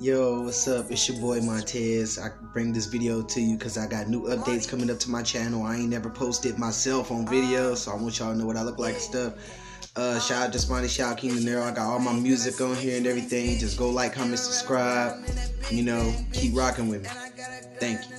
Yo, what's up? It's your boy Montez. I bring this video to you because I got new updates coming up to my channel. I ain't never posted myself on video, so I want y'all to know what I look like and stuff. Uh, shout out to Spotty Shout out King De Niro. I got all my music on here and everything. Just go like, comment, subscribe. You know, keep rocking with me. Thank you.